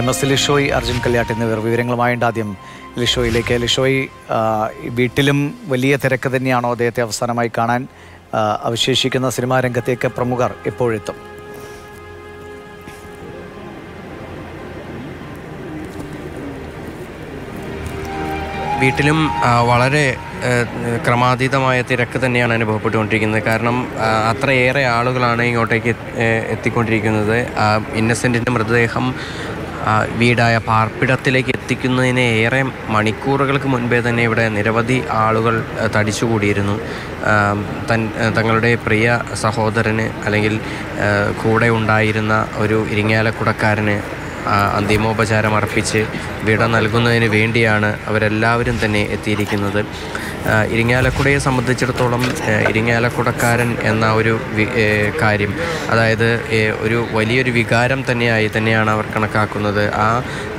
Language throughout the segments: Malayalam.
എം എസ് ലിഷോയ് അർജുൻ കല്യാട്ട് എന്നിവർ വിവരങ്ങളുമായുണ്ട് ആദ്യം. ലിഷോയിലേക്ക്. ലിഷോയ് വീട്ടിലും വലിയ തിരക്ക് തന്നെയാണോ അദ്ദേഹത്തെ അവസാനമായി കാണാൻ അവശേഷിക്കുന്ന സിനിമാ രംഗത്തേക്ക് പ്രമുഖർ എപ്പോഴെത്തും? വീട്ടിലും വളരെ ക്രമാതീതമായ തിരക്ക് തന്നെയാണ് അനുഭവപ്പെട്ടുകൊണ്ടിരിക്കുന്നത്. കാരണം അത്രയേറെ ആളുകളാണ് ഇങ്ങോട്ടേക്ക് എത്തിക്കൊണ്ടിരിക്കുന്നത്. ഇന്നസെന്റിന്റെ മൃതദേഹം വീടായ പാർപ്പിടത്തിലേക്ക് എത്തിക്കുന്നതിന് ഏറെ മണിക്കൂറുകൾക്ക് മുൻപേ തന്നെ ഇവിടെ നിരവധി ആളുകൾ തടിച്ചുകൂടിയിരുന്നു. തൻ തങ്ങളുടെ പ്രിയ സഹോദരന് അല്ലെങ്കിൽ കൂടെ ഉണ്ടായിരുന്ന ഒരു ഇരിങ്ങാലക്കുടക്കാരന് അന്തിമോപചാരം അർപ്പിച്ച് വിട നൽകുന്നതിന് വേണ്ടിയാണ് അവരെല്ലാവരും തന്നെ എത്തിയിരിക്കുന്നത്. ഇരിങ്ങാലക്കുടയെ സംബന്ധിച്ചിടത്തോളം ഇരിങ്ങാലക്കുടക്കാരൻ എന്ന ഒരു കാര്യം അതായത് ഒരു വലിയൊരു വികാരം തന്നെയായി തന്നെയാണ് അവർ കണക്കാക്കുന്നത്. ആ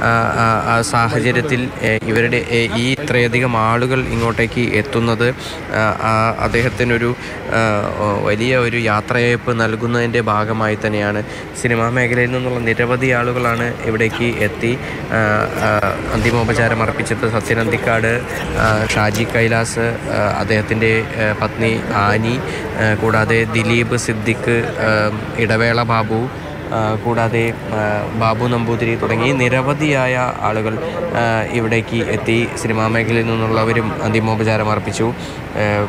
ആ, സാഹചര്യത്തിൽ ഇവരുടെ ഈ ഇത്രയധികം ആളുകൾ ഇങ്ങോട്ടേക്ക് എത്തുന്നത് അദ്ദേഹത്തിനൊരു വലിയ ഒരു യാത്രയയപ്പ് നൽകുന്നതിന്റെ ഭാഗമായി തന്നെയാണ്. സിനിമാ മേഖലയിൽ നിന്നുള്ള നിരവധി ആളുകളാണ് ഇവിടേക്ക് എത്തി. അന്തിമോപചാരം അർപ്പിച്ചത് സത്യനന്ദിക്കാട് ആ, ഷാജി കൈലാസ് അദ്ദേഹത്തിന്റെ പത്നി ആനി കൂടാതെ ദിലീപ് സിദ്ദിഖ് ഇടവേള ബാബു കൂടാതെ ബാബു നമ്പൂതിരി തുടങ്ങി നിരവധിയായ ആളുകൾ ഇവിടേക്ക് എത്തി സിനിമാ മേഖലയിൽ നിന്നുള്ളവരും അന്തിമോപചാരം അർപ്പിച്ചു.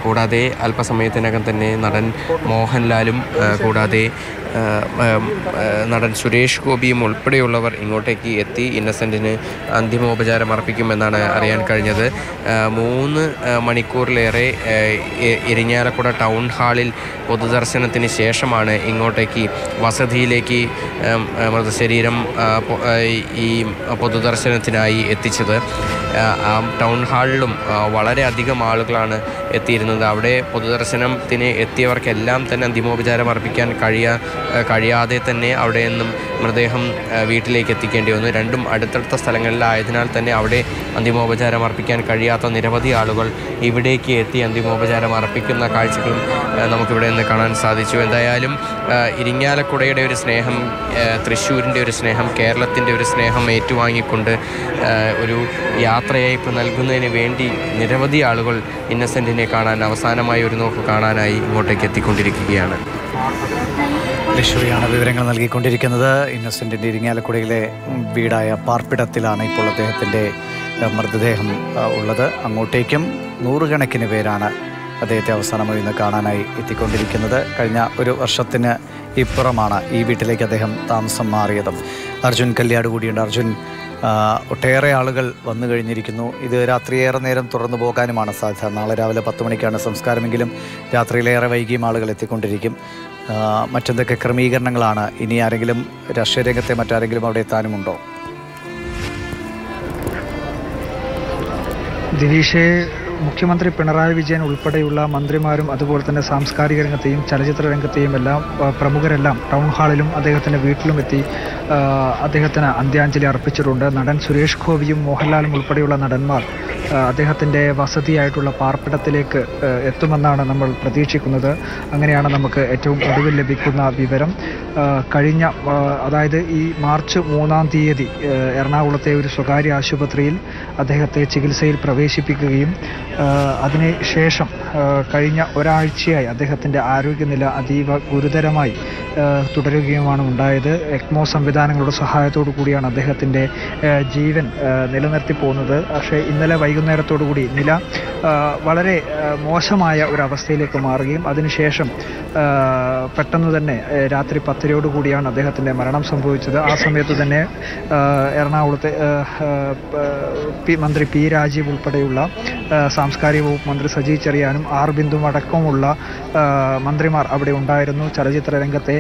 കൂടാതെ അല്പസമയത്തിനകം തന്നെ നടൻ മോഹൻലാലും കൂടാതെ നടൻ സുരേഷ് ഗോപിയും ഉൾപ്പെടെയുള്ളവർ ഇങ്ങോട്ടേക്ക് എത്തി ഇന്നസെന്റിന് അന്തിമോപചാരം അർപ്പിക്കുമെന്നാണ് അറിയാൻ കഴിഞ്ഞത്. മൂന്ന് മണിക്കൂറിലേറെ ഇരിഞ്ഞാലക്കുട ടൗൺ ഹാളിൽ പൊതുദർശനത്തിന് ശേഷമാണ് ഇങ്ങോട്ടേക്ക് വസതിയിലേക്ക് മൃതശരീരം ഈ പൊതുദർശനത്തിനായി എത്തിച്ചത്. ടൗൺ ഹാളിലും വളരെയധികം ആളുകളാണ് എത്തിയിരുന്നത്. അവിടെ പൊതുദർശനത്തിന് എത്തിയവർക്കെല്ലാം തന്നെ അന്തിമോപചാരം അർപ്പിക്കാൻ കഴിയാ കഴിയാതെ തന്നെ അവിടെ നിന്നും മൃതദേഹം വീട്ടിലേക്ക് എത്തിക്കേണ്ടി വന്നു. രണ്ടും അടുത്തടുത്ത സ്ഥലങ്ങളിലായതിനാൽ തന്നെ അവിടെ അന്തിമോപചാരം അർപ്പിക്കാൻ കഴിയാത്ത നിരവധി ആളുകൾ ഇവിടേക്ക് എത്തി അന്തിമോപചാരം അർപ്പിക്കുന്ന കാഴ്ചകളും നമുക്കിവിടെ നിന്ന് കാണാൻ സാധിച്ചു. എന്തായാലും ഇരിങ്ങാലക്കുടയുടെ ഒരു സ്നേഹം തൃശ്ശൂരിന്റെ ഒരു സ്നേഹം കേരളത്തിന്റെ ഒരു സ്നേഹം ഏറ്റുവാങ്ങിക്കൊണ്ട് ഒരു യാത്രയയപ്പ് നൽകുന്നതിന് വേണ്ടി നിരവധി ആളുകൾ ഇന്നസെന്റിനെ കാണാൻ അവസാനമായി ഒരു നോക്ക് കാണാനായി ഇങ്ങോട്ടേക്ക് എത്തിക്കൊണ്ടിരിക്കുകയാണ്. ലക്ഷ്മിയാണ് വിവരങ്ങൾ നൽകിക്കൊണ്ടിരിക്കുന്നത്. ഇന്നസെന്റിന്റെ ഇരിങ്ങാലക്കുടയിലെ വീടായ പാർപ്പിടത്തിലാണ് ഇപ്പോൾ അദ്ദേഹത്തിന്റെ മൃതദേഹം ഉള്ളത്. അങ്ങോട്ടേക്കും നൂറുകണക്കിന് പേരാണ് അദ്ദേഹത്തെ അവസാനമായി ഇന്ന് കാണാനായി എത്തിക്കൊണ്ടിരിക്കുന്നത്. കഴിഞ്ഞ ഒരു വർഷത്തിന് ഇപ്പുറമാണ് ഈ വീട്ടിലേക്ക് അദ്ദേഹം താമസം മാറിയതും. അർജുൻ കല്യാട് കൂടിയുണ്ട്. അർജുൻ ഒട്ടേറെ ആളുകൾ വന്നു കഴിഞ്ഞിരിക്കുന്നു. ഇത് രാത്രി ഏറെ നേരം തുറന്നു പോകാനുമാണ് സാധ്യത. നാളെ രാവിലെ പത്ത് മണിക്കാണ് സംസ്കാരമെങ്കിലും രാത്രിയിലേറെ വൈകിയും ആളുകൾ എത്തിക്കൊണ്ടിരിക്കും. മറ്റെന്തൊക്കെ ക്രമീകരണങ്ങളാണ്? ഇനി ആരെങ്കിലും രാഷ്ട്രീയ രംഗത്തെ മറ്റാരെങ്കിലും അവിടെ എത്താനുമുണ്ടോ? ദിനീഷെ മുഖ്യമന്ത്രി പിണറായി വിജയൻ ഉൾപ്പെടെയുള്ള മന്ത്രിമാരും അതുപോലെ തന്നെ സാംസ്കാരിക രംഗത്തെയും ചലച്ചിത്ര രംഗത്തെയും എല്ലാം പ്രമുഖരെല്ലാം ടൗൺ ഹാളിലും അദ്ദേഹത്തിന്റെ വീട്ടിലും എത്തി അദ്ദേഹത്തിന് അന്ത്യാഞ്ജലി അർപ്പിച്ചിട്ടുണ്ട്. നടൻ സുരേഷ് ഗോപിയും മോഹൻലാലും ഉൾപ്പെടെയുള്ള നടന്മാർ അദ്ദേഹത്തിന്റെ വസതിയായിട്ടുള്ള പാർപ്പിടത്തിലേക്ക് എത്തുമെന്നാണ് നമ്മൾ പ്രതീക്ഷിക്കുന്നത്. അങ്ങനെയാണ് നമുക്ക് ഏറ്റവും ഒടുവിൽ ലഭിക്കുന്ന വിവരം. കഴിഞ്ഞ അതായത് ഈ മാർച്ച് മൂന്നാം തീയതി എറണാകുളത്തെ ഒരു സ്വകാര്യ ആശുപത്രിയിൽ അദ്ദേഹത്തെ ചികിത്സയിൽ പ്രവേശിപ്പിക്കുകയും ആ, അതിന് ശേഷം കഴിഞ്ഞ ഒരാഴ്ചയായി അദ്ദേഹത്തിന്റെ ആരോഗ്യനില അതീവ ഗുരുതരമായി. തുടരുകയുമാണ് ഉണ്ടായത്. എക്മോ സംവിധാനങ്ങളുടെ സഹായത്തോടു കൂടിയാണ് അദ്ദേഹത്തിന്റെ ജീവൻ നിലനിർത്തി പോകുന്നത്. പക്ഷേ ഇന്നലെ വൈകുന്നേരത്തോടു കൂടി നില വളരെ മോശമായ ഒരു അവസ്ഥയിലേക്ക് മാറുകയും അതിനുശേഷം പെട്ടെന്ന് തന്നെ രാത്രി പത്തരയോടുകൂടിയാണ് അദ്ദേഹത്തിന്റെ മരണം സംഭവിച്ചത്. ആ സമയത്ത് തന്നെ എറണാകുളത്തെ പി മന്ത്രി പി രാജീവ് ഉൾപ്പെടെയുള്ള സാംസ്കാരിക വകുപ്പ് മന്ത്രി സജി ചെറിയാനും ആർ ബിന്ദു അടക്കമുള്ള മന്ത്രിമാർ അവിടെ ഉണ്ടായിരുന്നു. ചലച്ചിത്ര രംഗത്തെ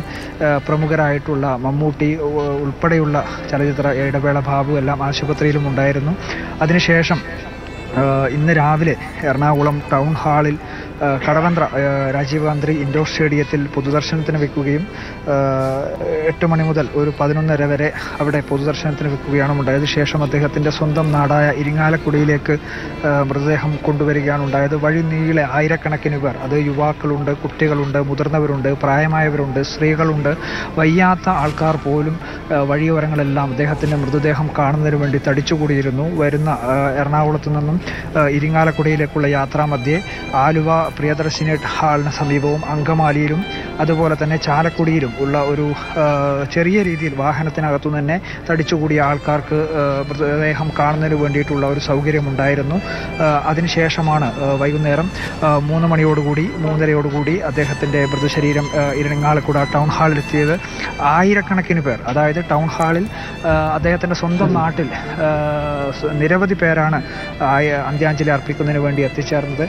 പ്രമുഖരായിട്ടുള്ള മമ്മൂട്ടി ഉൾപ്പെടെയുള്ള ചലച്ചിത്ര ഇടവേള ബാബു എല്ലാം ആശുപത്രിയിലും ഉണ്ടായിരുന്നു. അതിനുശേഷം ഇന്ന് രാവിലെ എറണാകുളം ടൗൺ ഹാളിൽ കടവന്ത്ര രാജീവ് ഗാന്ധി ഇൻഡോർ സ്റ്റേഡിയത്തിൽ പൊതുദർശനത്തിന് വെക്കുകയും എട്ട് മണി മുതൽ ഒരു പതിനൊന്നര വരെ അവിടെ പൊതുദർശനത്തിന് വെക്കുകയാണ് ഉണ്ടായത്. ശേഷം അദ്ദേഹത്തിന്റെ സ്വന്തം നാടായ ഇരിങ്ങാലക്കുടിയിലേക്ക് മൃതദേഹം കൊണ്ടുവരികയാണ് ഉണ്ടായത്. വഴി നീളെ ആയിരക്കണക്കിന് പേർ അത് യുവാക്കളുണ്ട് കുട്ടികളുണ്ട് മുതിർന്നവരുണ്ട് പ്രായമായവരുണ്ട് സ്ത്രീകളുണ്ട്. വയ്യാത്ത ആൾക്കാർ പോലും വഴിയോരങ്ങളെല്ലാം അദ്ദേഹത്തിന്റെ മൃതദേഹം കാണുന്നതിന് വേണ്ടി തടിച്ചുകൂടിയിരുന്നു. വരുന്ന എറണാകുളത്തു നിന്നും ഇരിങ്ങാലക്കുടിയിലേക്കുള്ള ഇരിങ്ങാലക്കുടിയിലേക്കുള്ള യാത്രാമധ്യേ ആലുവ പ്രിയദർശിനി ഹാളിന് സമീപവും അങ്കമാലിയിലും അതുപോലെ തന്നെ ചാലക്കുടിയിലും ഉള്ള ഒരു ചെറിയ രീതിയിൽ വാഹനത്തിനകത്തു തന്നെ തടിച്ചുകൂടിയ ആൾക്കാർക്ക് മൃതദേഹം കാണുന്നതിന് വേണ്ടിയിട്ടുള്ള ഒരു സൗകര്യമുണ്ടായിരുന്നു. അതിനുശേഷമാണ് വൈകുന്നേരം മൂന്ന് മണിയോടുകൂടി മൂന്നരയോടുകൂടി അദ്ദേഹത്തിന്റെ മൃതശരീരം ഇരിങ്ങാലക്കുട ടൗൺ ഹാളിലെത്തിയത് ആയിരക്കണക്കിന് പേർ. അതായത് ടൗൺ ഹാളിൽ അദ്ദേഹത്തിന്റെ സ്വന്തം നാട്ടിൽ നിരവധി പേരാണ് അന്ത്യാഞ്ജലി അർപ്പിക്കുന്നതിന് വേണ്ടി എത്തിച്ചേർന്നത്.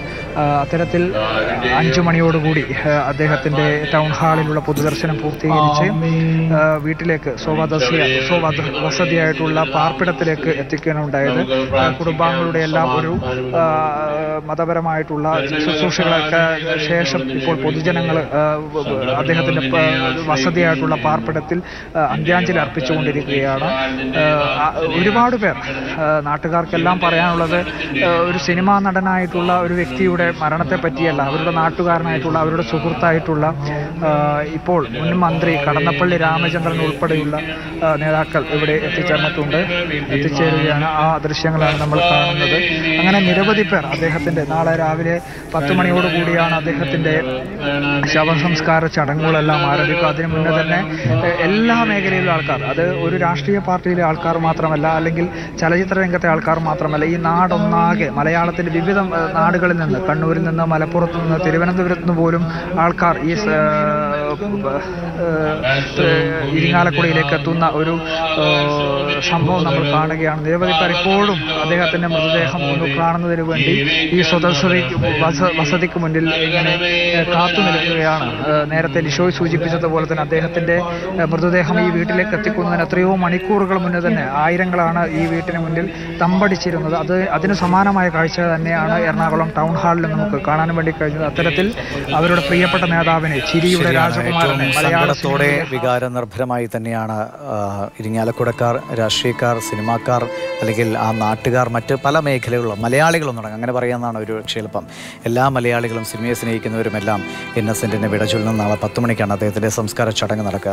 അത്തരത്തിൽ അഞ്ചു മണിയോടുകൂടി അദ്ദേഹത്തിന്റെ അദ്ദേഹത്തിന്റെ ടൗൺ ഹാളിലുള്ള പൊതുദർശനം പൂർത്തീകരിച്ച് വീട്ടിലേക്ക് സ്വവസതിയ സ്വവസ വസതിയായിട്ടുള്ള പാർപ്പിടത്തിലേക്ക് എത്തിക്കാനുണ്ടായത്. കുടുംബാംഗങ്ങളുടെ എല്ലാം ഒരു മതപരമായിട്ടുള്ള ശുശ്രൂഷകളൊക്കെ ശേഷം ഇപ്പോൾ പൊതുജനങ്ങൾ അദ്ദേഹത്തിന്റെ വസതിയായിട്ടുള്ള പാർപ്പിടത്തിൽ അന്ത്യാഞ്ജലി അർപ്പിച്ചുകൊണ്ടിരിക്കുകയാണ്. ഒരുപാട് പേർ നാട്ടുകാർക്കെല്ലാം പറയാനുള്ളത് ഒരു സിനിമാ നടനായിട്ടുള്ള ഒരു വ്യക്തിയുടെ മരണത്തെ പറ്റിയല്ല അവരുടെ നാട്ടുകാരനായിട്ടുള്ള അവരുടെ സുഹൃത്തായിട്ടുള്ള ഇപ്പോൾ മുൻ മന്ത്രി കടന്നപ്പള്ളി രാമചന്ദ്രൻ ഉൾപ്പെടെയുള്ള നേതാക്കൾ ഇവിടെ എത്തിച്ചേർന്നിട്ടുണ്ട് എത്തിച്ചേരുകയാണ്. ആ ദൃശ്യങ്ങളാണ് നമ്മൾ കാണുന്നത്. അങ്ങനെ നിരവധി പേർ അദ്ദേഹത്തിന്റെ നാളെ രാവിലെ പത്ത് മണിയോടുകൂടിയാണ് അദ്ദേഹത്തിന്റെ ശവസംസ്കാര ചടങ്ങുകളെല്ലാം ആരംഭിക്കുക. അതിനു മുന്നേ തന്നെ എല്ലാ മേഖലയിലുള്ള ആൾക്കാർ അത് ഒരു രാഷ്ട്രീയ പാർട്ടിയിലെ ആൾക്കാർ മാത്രമല്ല അല്ലെങ്കിൽ ചലച്ചിത്ര രംഗത്തെ ആൾക്കാർ മാത്രമല്ല ഈ നാടൊന്നാകെ മലയാളത്തിന്റെ വിവിധ നാടുകളിൽ നിന്ന് കണ്ണൂരിൽ നിന്ന് മലപ്പുറത്ത് നിന്ന് തിരുവനന്തപുരത്ത് നിന്ന് പോലും ആൾക്കാർ ഈ ഇരിങ്ങാലക്കുടയിലേക്ക് എത്തുന്ന ഒരു സംഭവം നമ്മൾ കാണുകയാണ്. നിരവധി പേർ ഇപ്പോഴും അദ്ദേഹത്തിന്റെ മൃതദേഹം ഒന്ന് കാണുന്നതിന് വേണ്ടി ഈ സ്വതസ്വതി വസതിക്ക് മുന്നിൽ ഇങ്ങനെ കാത്തു നിൽക്കുകയാണ്. നേരത്തെ ലിഷോയ് സൂചിപ്പിച്ചതുപോലെ തന്നെ അദ്ദേഹത്തിന്റെ മൃതദേഹം ഈ വീട്ടിലേക്ക് എത്തിക്കുന്നതിന് എത്രയോ മണിക്കൂറുകൾ മുന്നേ തന്നെ ആയിരങ്ങളാണ് ഈ വീട്ടിന് മുന്നിൽ തമ്പടിച്ചിരുന്നത്. അത് അതിന് സമാനമായ കാഴ്ച തന്നെയാണ് എറണാകുളം ടൗൺ ഹാളിൽ നമുക്ക് കാണാൻ വേണ്ടി കഴിഞ്ഞത്. അത്തരത്തിൽ അവരുടെ പ്രിയപ്പെട്ട നേതാവിനെ ചിരിയുടെ ശരിയാണ്. ഏറ്റവും സങ്കടത്തോടെ സിനിമയിലെ വികാരനിർഭരമായി തന്നെയാണ് ഇരിങ്ങാലക്കുടക്കാർ രാഷ്ട്രീയക്കാർ സിനിമാക്കാർ അല്ലെങ്കിൽ ആ നാട്ടുകാർ മറ്റ് പല മേഖലകളിലും മലയാളികളും തുടങ്ങും. അങ്ങനെ പറയാമെന്നാണ് ഒരു ക്ഷേൽപ്പം എല്ലാ മലയാളികളും സിനിമയെ സ്നേഹിക്കുന്നവരുമെല്ലാം ഇന്നസെന്റിനെ വിട ചൊല്ലുന്ന നാളെ പത്ത് മണിക്കാണ് അദ്ദേഹത്തിന്റെ സംസ്കാര ചടങ്ങ് നടക്കുക.